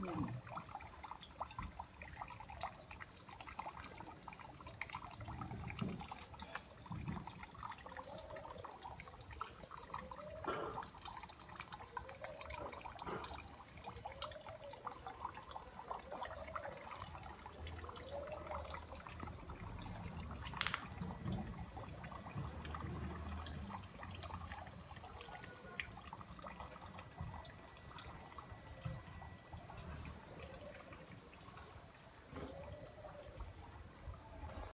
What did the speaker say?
Mm.